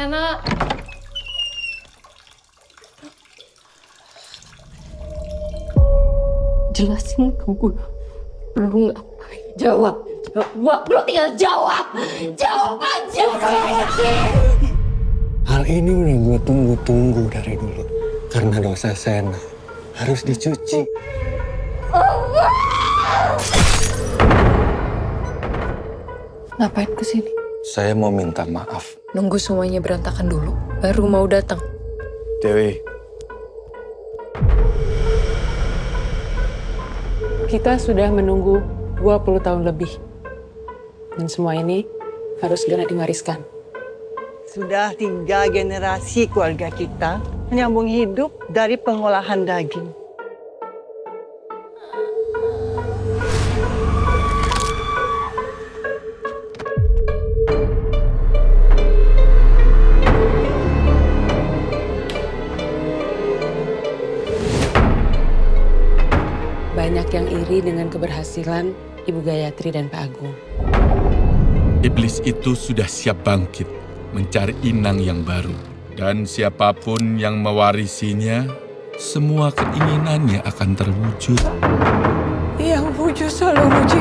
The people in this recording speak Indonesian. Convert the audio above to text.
Sena. Jelasin ke gue. Lu ngapain? Jawab. Jawab. Lu tinggal jawab. Jawab aja. Hal ini udah gue tunggu-tunggu dari dulu. Karena dosa Sena harus dicuci. Ngapain ke sini? Saya mau minta maaf. Nunggu semuanya berantakan dulu, baru mau datang. Dewi, Kita sudah menunggu 20 tahun lebih. Dan semua ini harus segera diwariskan. Sudah tiga generasi keluarga kita menyambung hidup dari pengolahan daging. Banyak yang iri dengan keberhasilan Ibu Gayatri dan Pak Agung. Iblis itu sudah siap bangkit mencari inang yang baru. Dan siapa pun yang mewarisinya, semua keinginannya akan terwujud. Yang wujud seluruh jiwa.